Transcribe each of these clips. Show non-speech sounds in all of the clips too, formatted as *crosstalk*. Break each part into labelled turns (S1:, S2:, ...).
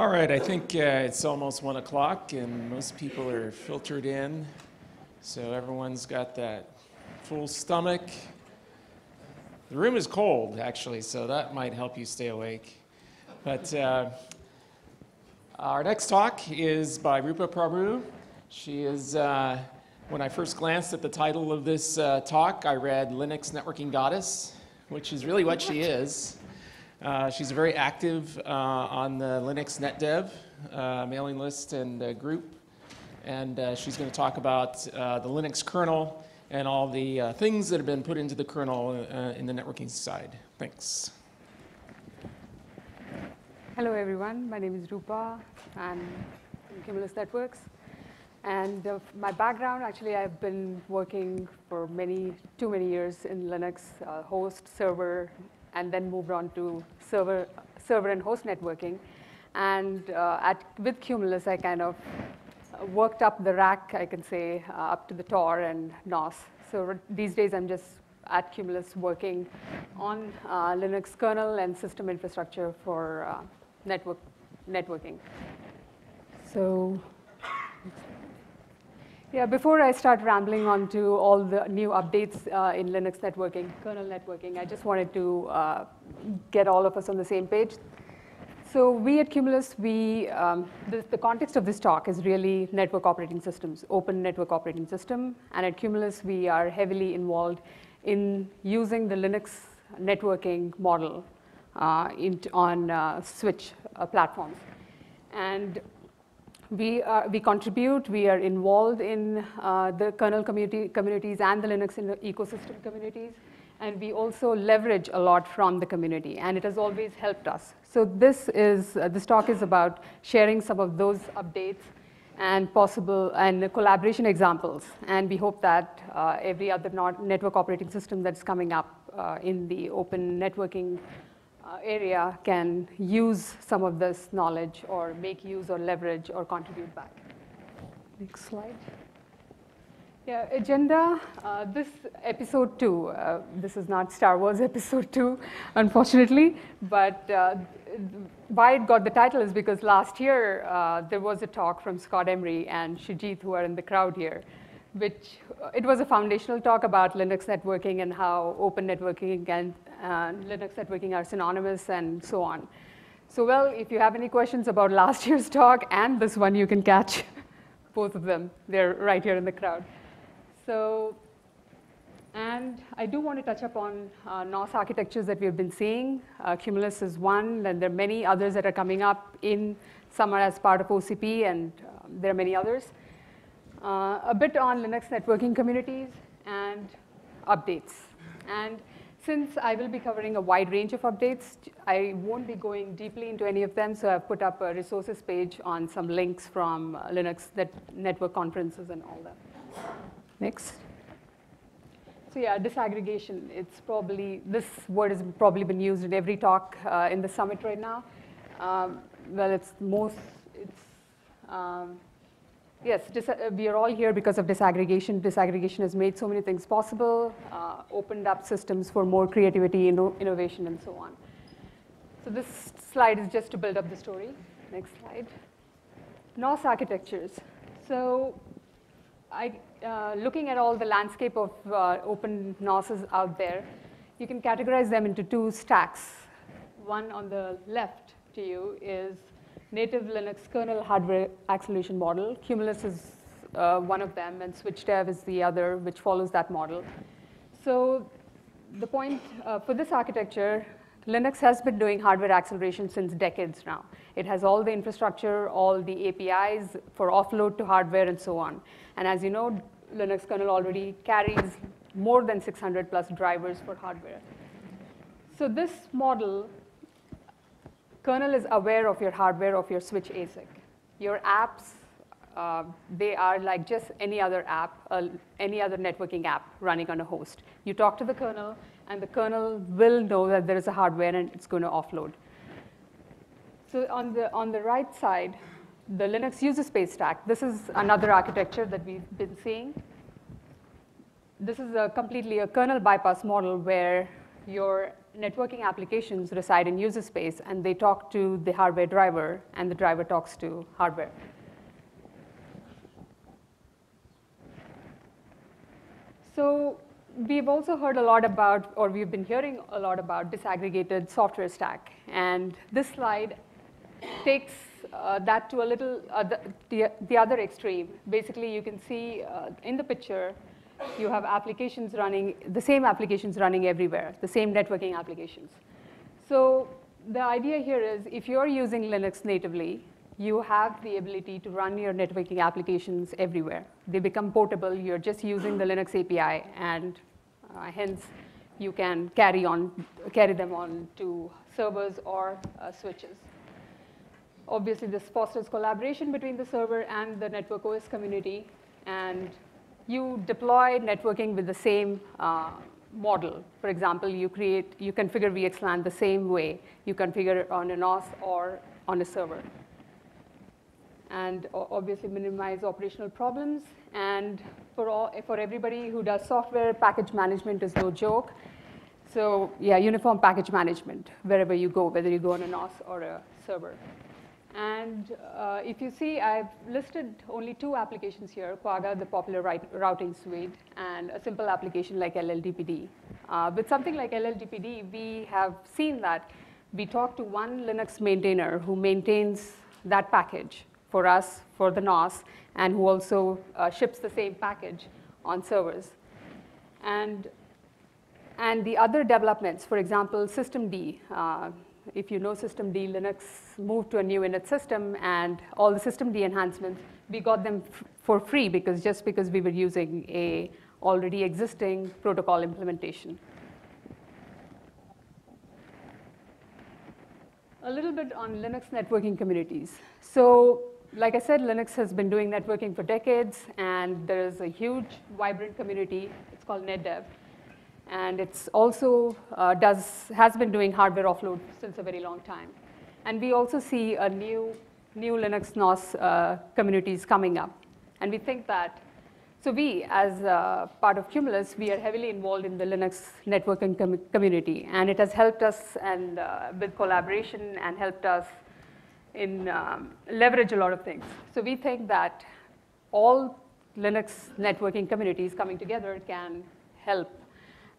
S1: All right, I think uh, it's almost one o'clock and most people are filtered in. So everyone's got that full stomach. The room is cold, actually, so that might help you stay awake. But uh, our next talk is by Roopa Prabhu. She is, uh, when I first glanced at the title of this uh, talk, I read Linux Networking Goddess, which is really what she is. Uh, she's very active uh, on the Linux NetDev uh, mailing list and group. And uh, she's going to talk about uh, the Linux kernel and all the things that have been put into the kernel in the networking side. Thanks.
S2: Hello, everyone. My name is Roopa. I'm from Cumulus Networks. And uh, my background, actually, I've been working for many, too many years in Linux, uh, host, server, and then moved on to server, server and host networking. And uh, at, with Cumulus, I kind of worked up the rack, I can say, uh, up to the ToR and NOS. So these days, I'm just at Cumulus working on uh, Linux kernel and system infrastructure for uh, network networking. So yeah, before I start rambling on to all the new updates uh, in Linux networking, kernel networking, I just wanted to uh, get all of us on the same page. So we at Cumulus, we, um, the, the, context of this talk is really network operating systems, open network operating system. And at Cumulus, we are heavily involved in using the Linux networking model uh, in, on uh, switch uh, platforms. And we, uh, we contribute, we are involved in uh, the kernel community, communities and the Linux ecosystem communities, and we also leverage a lot from the community, and it has always helped us. So this is, uh, this talk is about sharing some of those updates and possible and collaboration examples, and we hope that uh, every other network operating system that's coming up uh, in the open networking area can use some of this knowledge or make use or leverage or contribute back. Next slide. Yeah, agenda, uh, this episode two, uh, this is not Star Wars *laughs* episode two, unfortunately, but uh, why it got the title is because last year uh, there was a talk from Scott Emery and Shrijeet who are in the crowd here, which uh, it was a foundational talk about Linux networking and how open networking and Linux networking are synonymous and so on. So well, if you have any questions about last year's talk and this one, you can catch *laughs* both of them. They're right here in the crowd. So, and I do want to touch upon uh, NOS architectures that we've been seeing. Uh, Cumulus is one, and there are many others that are coming up in, are as part of OCP, and uh, there are many others. Uh, a bit on Linux networking communities and updates. And since I will be covering a wide range of updates, I won't be going deeply into any of them, so I've put up a resources page on some links from uh, Linux net network conferences and all that. Next. So yeah, disaggregation, it's probably, this word has probably been used in every talk uh, in the summit right now. Um, well, it's most, it's, um, Yes, uh, we are all here because of disaggregation. Disaggregation has made so many things possible, uh, opened up systems for more creativity, inno innovation, and so on. So this slide is just to build up the story. Next slide. NOS architectures. So I, uh, looking at all the landscape of uh, open NOSes out there, you can categorize them into two stacks. One on the left to you is native Linux kernel hardware acceleration model. Cumulus is uh, one of them, and SwitchDev is the other, which follows that model. So the point uh, for this architecture, Linux has been doing hardware acceleration since decades now. It has all the infrastructure, all the APIs for offload to hardware, and so on. And as you know, Linux kernel already carries more than 600 plus drivers for hardware. So this model kernel is aware of your hardware of your switch ASIC. Your apps, uh, they are like just any other app, uh, any other networking app running on a host. You talk to the kernel, and the kernel will know that there is a hardware and it's going to offload. So on the, on the right side, the Linux user space stack, this is another architecture that we've been seeing. This is a completely a kernel bypass model where your networking applications reside in user space, and they talk to the hardware driver, and the driver talks to hardware. So we've also heard a lot about, or we've been hearing a lot about disaggregated software stack. And this slide takes uh, that to a little, uh, the, the, the, other extreme. Basically, you can see uh, in the picture, you have applications running, the same applications running everywhere, the same networking applications. So the idea here is if you're using Linux natively, you have the ability to run your networking applications everywhere. They become portable. You're just using the Linux API, and uh, hence you can carry on, carry them on to servers or uh, switches. Obviously, this fosters collaboration between the server and the network OS community, and you deploy networking with the same uh, model. For example, you create, you configure VXLAN the same way you configure it on a NOS or on a server and obviously minimize operational problems. And for, all, for everybody who does software, package management is no joke. So yeah, uniform package management, wherever you go, whether you go on a NOS or a server. And uh, if you see, I've listed only two applications here, Quagga, the popular routing suite, and a simple application like LLDPD. Uh, with something like LLDPD, we have seen that we talk to one Linux maintainer who maintains that package for us for the NOS and who also uh, ships the same package on servers. And, and the other developments, for example, systemd. If you know systemd, Linux moved to a new init system, and all the systemd enhancements, we got them for free because just because we were using a already existing protocol implementation. A little bit on Linux networking communities. So like I said, Linux has been doing networking for decades, and there is a huge, vibrant community. It's called NetDev. And it's also uh, does, has been doing hardware offload since a very long time. And we also see a new, new Linux NOS uh, communities coming up. And we think that, so we, as uh, part of Cumulus, we are heavily involved in the Linux networking com community. And it has helped us and uh, with collaboration and helped us in um, leverage a lot of things. So we think that all Linux networking communities coming together can help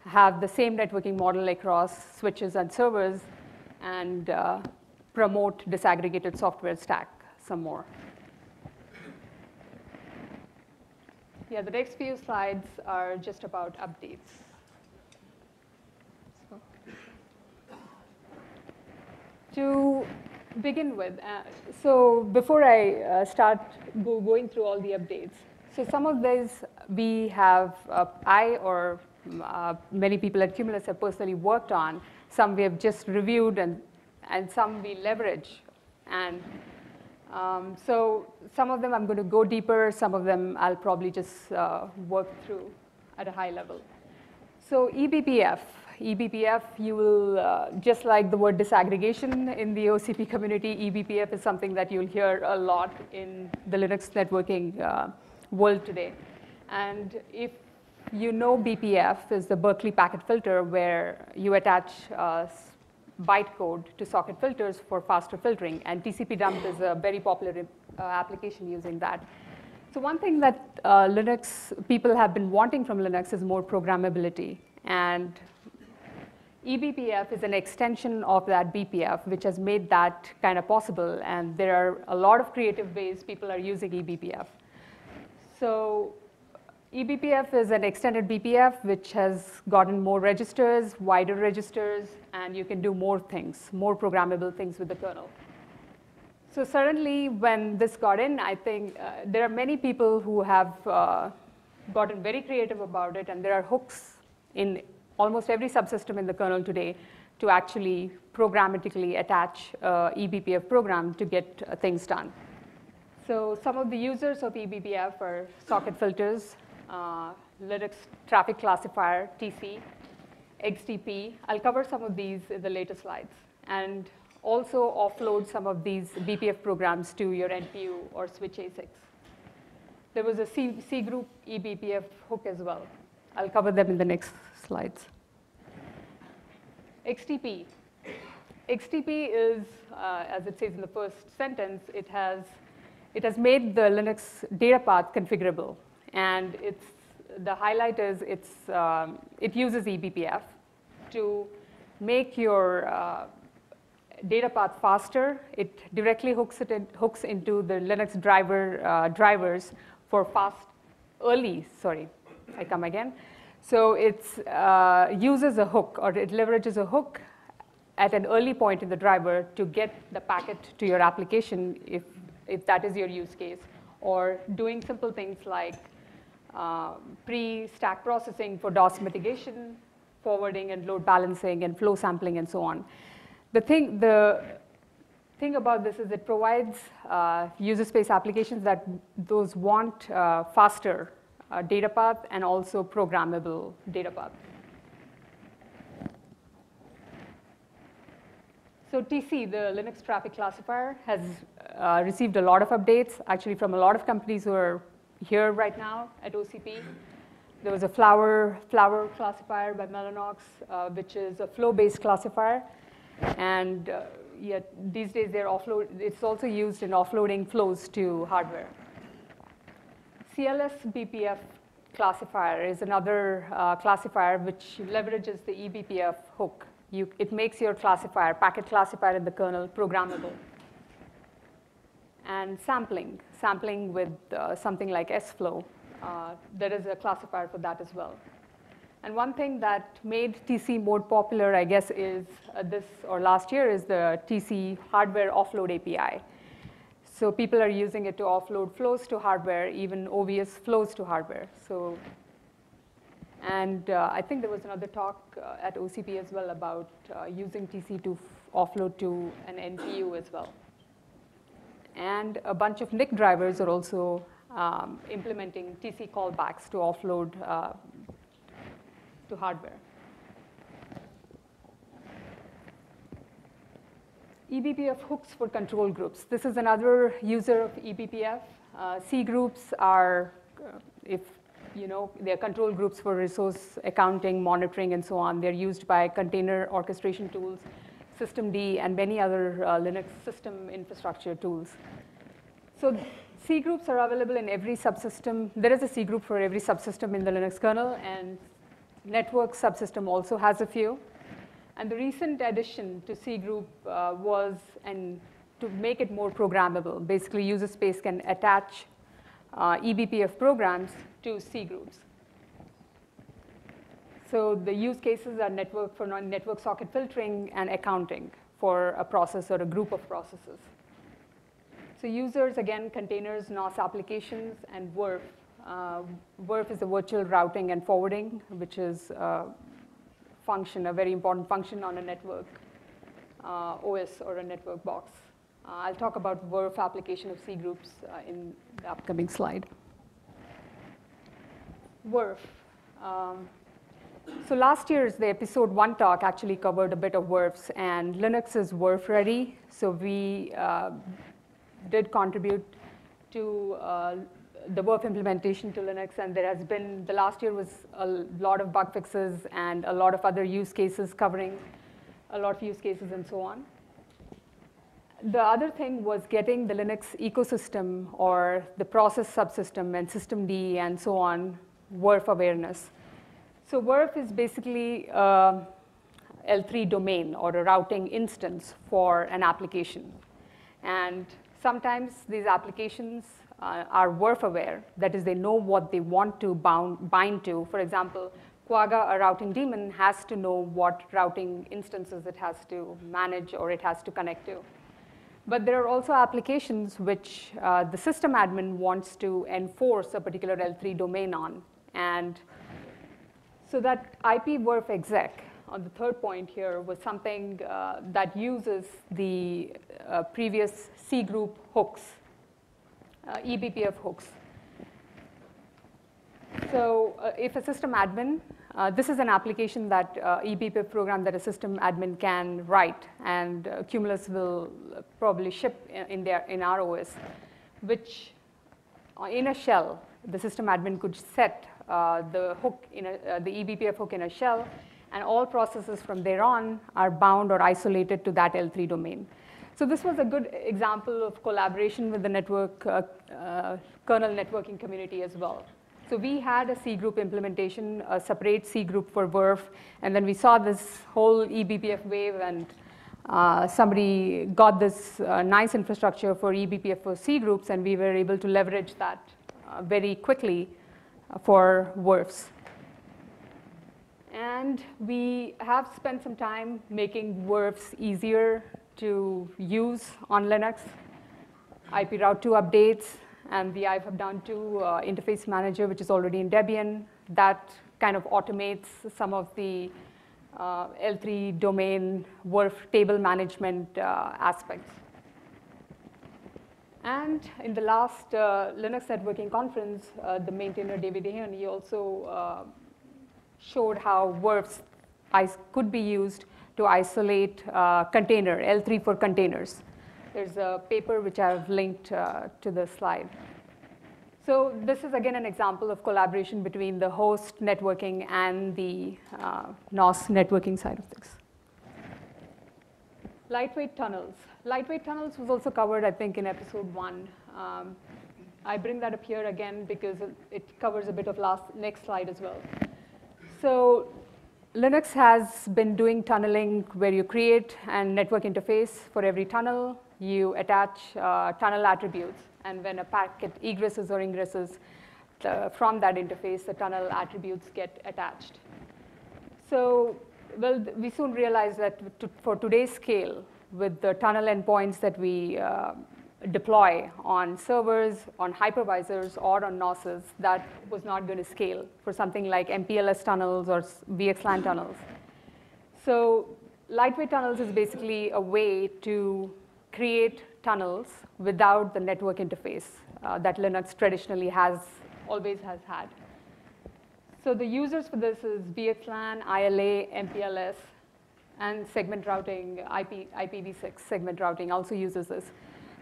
S2: have the same networking model across switches and servers and uh, promote disaggregated software stack some more. Yeah, the next few slides are just about updates. To begin with, uh, so before I uh, start go going through all the updates, so some of these we have, uh, I or uh, many people at Cumulus have personally worked on. Some we have just reviewed and, and some we leverage. And um, so some of them I'm going to go deeper. Some of them I'll probably just uh, work through at a high level. So eBPF, eBPF, you will, uh, just like the word disaggregation in the OCP community, eBPF is something that you'll hear a lot in the Linux networking uh, world today. And if you know BPF is the Berkeley packet filter where you attach uh, bytecode to socket filters for faster filtering. And TCP dump is a very popular uh, application using that. So one thing that uh, Linux people have been wanting from Linux is more programmability. And eBPF is an extension of that BPF, which has made that kind of possible. And there are a lot of creative ways people are using eBPF. So eBPF is an extended BPF, which has gotten more registers, wider registers, and you can do more things, more programmable things with the kernel. So certainly when this got in, I think uh, there are many people who have uh, gotten very creative about it, and there are hooks in almost every subsystem in the kernel today to actually programmatically attach uh, eBPF program to get uh, things done. So some of the users of eBPF are socket filters, uh, Linux traffic classifier, TC, XDP. I'll cover some of these in the later slides. And also offload some of these BPF programs to your NPU or switch ASICs. There was a C, C group eBPF hook as well. I'll cover them in the next slides. XDP. XDP is, uh, as it says in the first sentence, it has, it has made the Linux data path configurable. And it's, the highlight is it's, um, it uses eBPF to make your uh, data path faster. It directly hooks, it in, hooks into the Linux driver uh, drivers for fast, early, sorry, I come again. So it uh, uses a hook or it leverages a hook at an early point in the driver to get the packet to your application if, if that is your use case, or doing simple things like uh, pre-stack processing for DOS mitigation, forwarding and load balancing and flow sampling and so on. The thing, the thing about this is it provides uh, user space applications that those want uh, faster uh, data path and also programmable data path. So TC, the Linux Traffic Classifier, has uh, received a lot of updates, actually from a lot of companies who are here right now at OCP. There was a Flower, Flower classifier by Mellanox, uh, which is a flow-based classifier. And uh, yet these days they're offload, it's also used in offloading flows to hardware. CLS BPF classifier is another uh, classifier which leverages the eBPF hook. You, it makes your classifier, packet classifier in the kernel, programmable. And sampling, sampling with uh, something like SFlow. Uh, there is a classifier for that as well. And one thing that made TC more popular, I guess, is uh, this or last year is the TC hardware offload API. So people are using it to offload flows to hardware, even OVS flows to hardware. So, and uh, I think there was another talk uh, at OCP as well about uh, using TC to offload to an NPU as well. And a bunch of NIC drivers are also um, implementing TC callbacks to offload uh, to hardware. eBPF hooks for control groups. This is another user of eBPF. Uh, C groups are, uh, if you know, they're control groups for resource accounting, monitoring, and so on. They're used by container orchestration tools, systemd, and many other uh, Linux system infrastructure tools. So C groups are available in every subsystem. There is a C group for every subsystem in the Linux kernel, and network subsystem also has a few. And the recent addition to C group uh, was and to make it more programmable. Basically, user space can attach uh, eBPF programs to C groups. So the use cases are network for network socket filtering and accounting for a process or a group of processes. So users, again, containers, NOS applications, and VRF. Uh, VRF is a virtual routing and forwarding, which is uh, function, a very important function on a network uh, OS or a network box. Uh, I'll talk about VRF application of C groups uh, in the upcoming slide. VRF. Um, so last year's the episode one talk actually covered a bit of VRFs, and Linux is VRF ready. So we uh, did contribute to uh, the VRF implementation to Linux, and there has been, the last year was a lot of bug fixes and a lot of other use cases covering a lot of use cases and so on. The other thing was getting the Linux ecosystem or the process subsystem and systemd and so on, VRF awareness. So VRF is basically a L3 domain or a routing instance for an application. And sometimes these applications uh, are VRF aware. That is, they know what they want to bound, bind to. For example, Quagga, a routing daemon, has to know what routing instances it has to manage or it has to connect to. But there are also applications which uh, the system admin wants to enforce a particular L3 domain on. And so that IP VRF exec on the third point here was something uh, that uses the uh, previous C group hooks uh, eBPF hooks. So uh, if a system admin, uh, this is an application that eBPF program that a system admin can write, and Cumulus will probably ship in, their, in our OS, which in a shell, the system admin could set uh, the hook in a, uh, the eBPF hook in a shell, and all processes from there on are bound or isolated to that L3 domain. So this was a good example of collaboration with the network uh, uh, kernel networking community as well. So we had a C group implementation, a separate C group for VRF, and then we saw this whole eBPF wave, and uh, somebody got this uh, nice infrastructure for eBPF for C groups, and we were able to leverage that uh, very quickly for VRFs. And we have spent some time making VRFs easier to use on Linux. IP Route 2 updates, and the ifupdown2 uh, interface manager, which is already in Debian, that kind of automates some of the uh, L3 domain VRF table management uh, aspects. And in the last uh, Linux networking conference, uh, the maintainer David Ahern, he also uh, showed how VRFs could be used to isolate uh, container, L3 for containers. There's a paper which I've linked uh, to the slide. So this is again an example of collaboration between the host networking and the uh, NOS networking side of things. Lightweight tunnels. Lightweight tunnels was also covered, I think, in episode one. Um, I bring that up here again because it covers a bit of last next slide as well. So Linux has been doing tunneling where you create a network interface for every tunnel. You attach uh, tunnel attributes. And when a packet egresses or ingresses the, from that interface, the tunnel attributes get attached. So well, we soon realized that to, for today's scale, with the tunnel endpoints that we uh, deploy on servers, on hypervisors, or on NOSes, that was not going to scale for something like MPLS tunnels or VXLAN tunnels. So lightweight tunnels is basically a way to create tunnels without the network interface uh, that Linux traditionally has, always has had. So the users for this is VXLAN, ILA, MPLS, and segment routing, IP, IPv6 segment routing also uses this.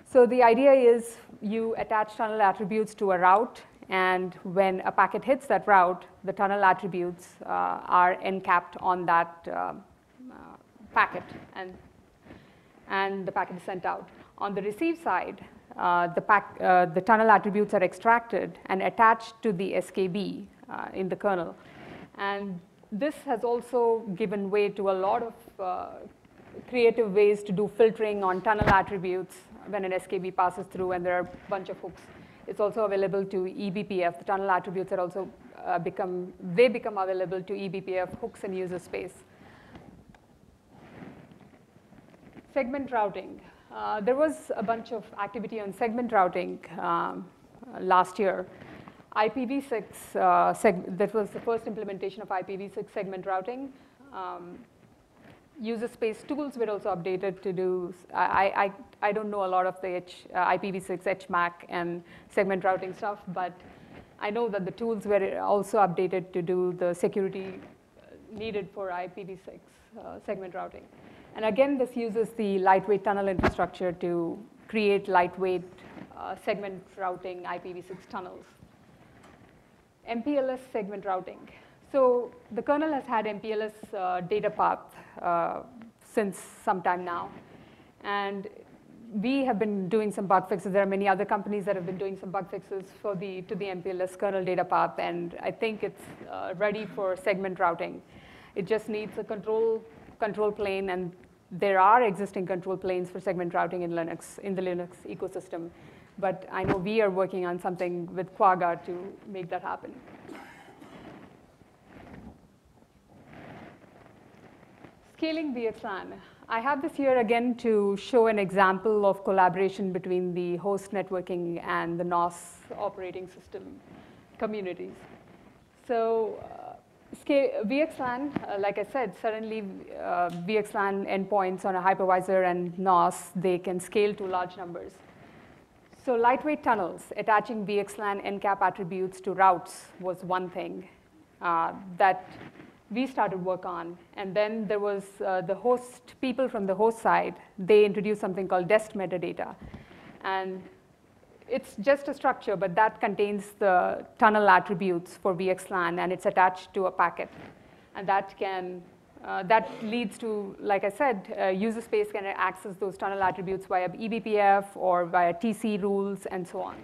S2: So the idea is you attach tunnel attributes to a route, and when a packet hits that route, the tunnel attributes uh, are encapped on that uh, uh, packet, and, and the packet is sent out. On the receive side, uh, the, pack, uh, the, tunnel attributes are extracted and attached to the SKB in the kernel. And this has also given way to a lot of creative ways to do filtering on tunnel attributes when an SKB passes through and there are a bunch of hooks. It's also available to eBPF. The tunnel attributes are also uh, become, they become available to eBPF hooks and user space. Segment routing. Uh, there was a bunch of activity on segment routing um, last year. IPv6, uh, that was the first implementation of IPv6 segment routing. Um, user space tools were also updated to do, I, I, I don't know a lot of the H, uh, IPv6, HMAC, and segment routing stuff, but I know that the tools were also updated to do the security needed for IPv6 uh, segment routing. And again, this uses the lightweight tunnel infrastructure to create lightweight uh, segment routing IPv6 tunnels. MPLS segment routing. So the kernel has had MPLS uh, data path uh, since some time now. And we have been doing some bug fixes. There are many other companies that have been doing some bug fixes for the, to the MPLS kernel data path, and I think it's uh, ready for segment routing. It just needs a control, control plane, and there are existing control planes for segment routing in Linux, in the Linux ecosystem. But I know we are working on something with Quagga to make that happen. Scaling VXLAN. I have this here again to show an example of collaboration between the host networking and the NOS operating system communities. So uh, VXLAN, uh, like I said, suddenly uh, VXLAN endpoints on a hypervisor and NOS, they can scale to large numbers. So lightweight tunnels, attaching VXLAN encap attributes to routes was one thing uh, that we started work on. And then there was uh, the host, people from the host side, they introduced something called dest metadata. And it's just a structure, but that contains the tunnel attributes for VXLAN, and it's attached to a packet. And that can uh, that leads to, like I said, uh, user space can access those tunnel attributes via eBPF or via TC rules and so on.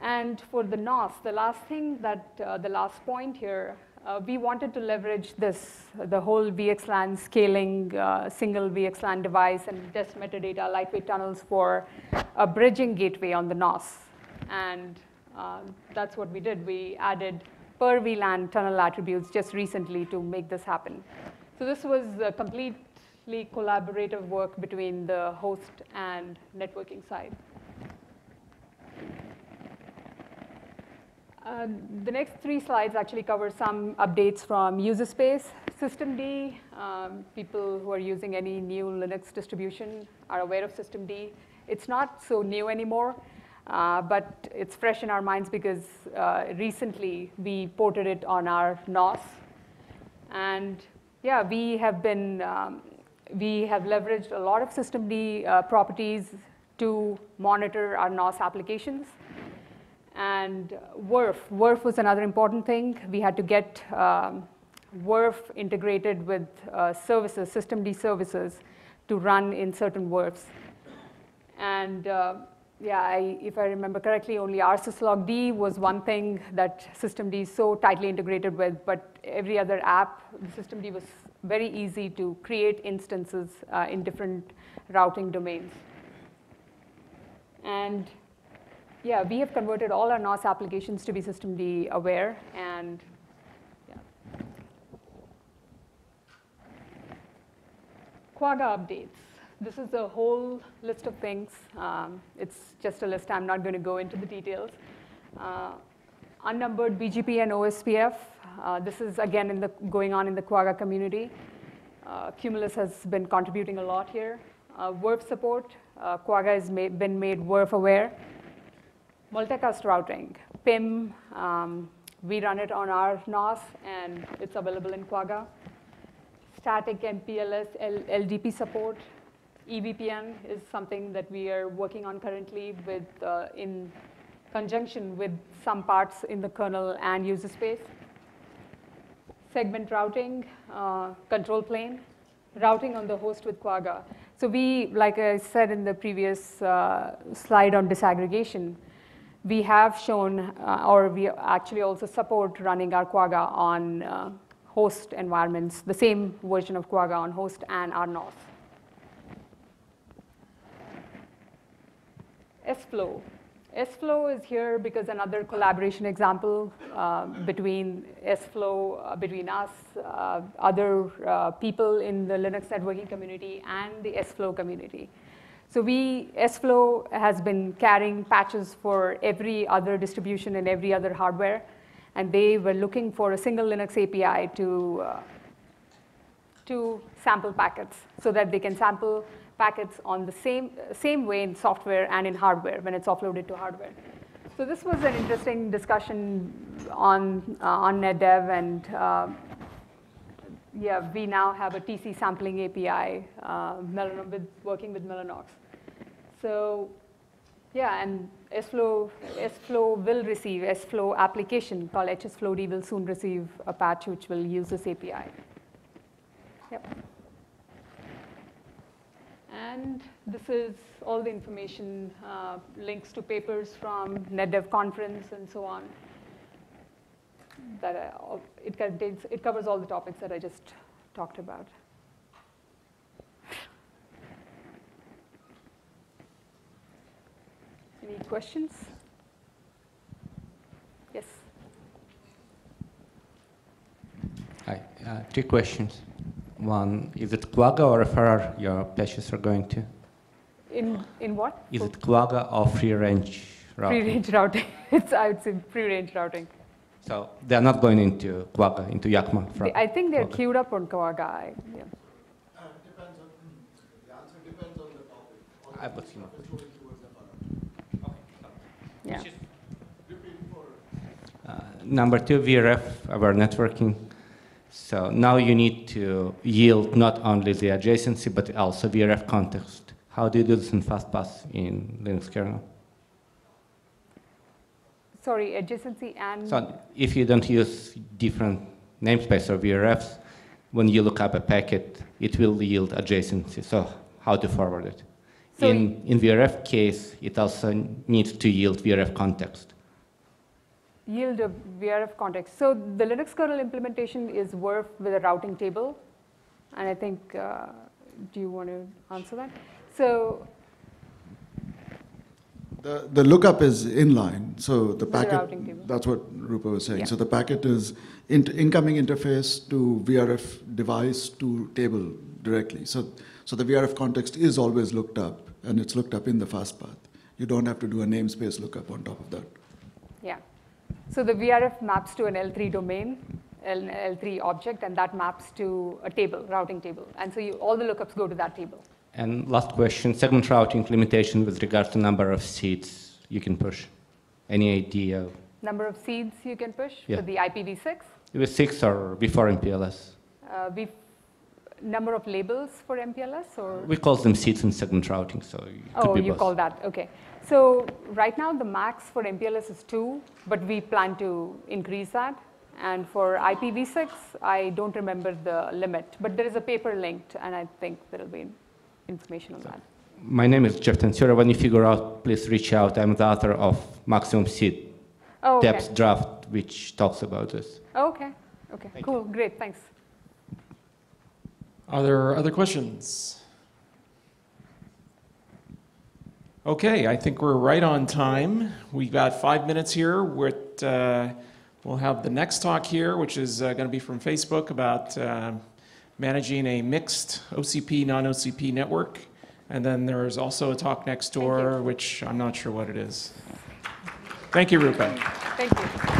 S2: And for the NOS, the last thing that, uh, the last point here, uh, we wanted to leverage this, the whole VXLAN scaling, uh, single VXLAN device and test metadata, lightweight tunnels for a bridging gateway on the NOS. And uh, that's what we did. We added per VLAN tunnel attributes just recently to make this happen. So this was a completely collaborative work between the host and networking side. Uh, the next three slides actually cover some updates from user space. Systemd, um, people who are using any new Linux distribution are aware of Systemd. It's not so new anymore, uh, but it's fresh in our minds because uh, recently we ported it on our NOS. And yeah, we have been, um, we have leveraged a lot of Systemd uh, properties to monitor our NOS applications. And VRF, VRF was another important thing. We had to get um, VRF integrated with uh, services, systemd services, to run in certain VRFs. And uh, yeah, I, if I remember correctly, only rsyslogd was one thing that systemd is so tightly integrated with, but every other app, the systemd was very easy to create instances uh, in different routing domains. And yeah, we have converted all our NOS applications to be systemd aware, and yeah. Quagga updates. This is a whole list of things. Um, it's just a list. I'm not going to go into the details. Uh, unnumbered BGP and OSPF. Uh, this is again in the, going on in the Quagga community. Uh, Cumulus has been contributing a lot here. Uh, VRF support. Uh, Quagga has been made VRF aware multicast routing, PIM, um, we run it on our NOS and it's available in Quagga. Static MPLS L LDP support, EVPN is something that we are working on currently with, uh, in conjunction with some parts in the kernel and user space. Segment routing, uh, control plane, routing on the host with Quagga. So we, like I said in the previous uh, slide on disaggregation, we have shown, uh, or we actually also support running our Quagga on uh, host environments, the same version of Quagga on host and our NOS. SFlow. SFlow is here because another collaboration example uh, between SFlow, uh, between us, uh, other uh, people in the Linux networking community and the SFlow community. So we, SFlow has been carrying patches for every other distribution and every other hardware. And they were looking for a single Linux API to, uh, to sample packets so that they can sample packets on the same, same way in software and in hardware when it's offloaded to hardware. So this was an interesting discussion on, uh, on NetDev and uh, yeah, we now have a TC sampling API uh, with, working with Mellanox. So yeah, and SFlow, SFlow will receive, SFlow application called HSFlowD will soon receive a patch which will use this API. Yep. And this is all the information, uh, links to papers from NetDev conference and so on. That uh, it, contains, it covers all the topics that I just talked about. Any questions? Yes.
S3: Hi, uh, two questions. One, is it Quagga or FRR your patches are going to?
S2: In, in what?
S3: Is it Quagga or free range routing?
S2: Free range routing. *laughs* it's, I would say free range routing.
S3: So they're not going into Quagga, into Yakma? From
S2: I think they're
S3: Quagga.
S2: queued up on Quagga. Yeah.
S4: Uh, depends on, the answer depends on the topic.
S3: I
S4: the
S3: would see no
S4: which one towards the further.
S2: yeah.
S3: Uh, number two, VRF, our networking. So now you need to yield not only the adjacency, but also VRF context. How do you do this in fast path in Linux kernel?
S2: Sorry, adjacency and
S3: So if you don't use different namespace or VRFs, when you look up a packet, it will yield adjacency. So how to forward it?
S2: So
S3: in, in VRF case, it also needs to yield VRF context.
S2: Yield a VRF context. So the Linux kernel implementation is VRF with a routing table. And I think, uh, do you want to answer that? So
S4: The, the lookup is inline, so the packet, that's what Roopa was saying.
S2: Yeah.
S4: So the packet is int- incoming interface to VRF device to table directly. So, so the VRF context is always looked up, and it's looked up in the fast path. You don't have to do a namespace lookup on top of that.
S2: Yeah. So the VRF maps to an L3 domain, an L3 object, and that maps to a table, routing table. And so you, all the lookups go to that table.
S3: And last question, segment routing limitation with regard to number of SIDs you can push. Any idea?
S2: Number of SIDs you can push
S3: Yeah.
S2: for the IPv6.
S3: It was six or before MPLS?
S2: Uh, we number of labels for MPLS or?
S3: We call them SIDs in segment routing, so it could
S2: Oh,
S3: be
S2: you
S3: both.
S2: call that, okay. So right now, the max for MPLS is two, but we plan to increase that. And for IPv6, I don't remember the limit, but there is a paper linked, and I think there'll be information on that.
S3: My name is Jeff Tantsura. When you figure out, please reach out. I'm the author of Maximum SID
S2: Oh, okay.
S3: Depth Draft, which talks about this.
S2: Oh, Okay, okay,
S3: Thank
S2: cool, great, thanks.
S1: Are there other questions? Okay, I think we're right on time. We've got five minutes here. With, uh, we'll have the next talk here, which is uh, going to be from Facebook about uh, managing a mixed OCP, non-OCP network. And then there's also a talk next door, which I'm not sure what it is. Thank you, Roopa.
S2: Thank you.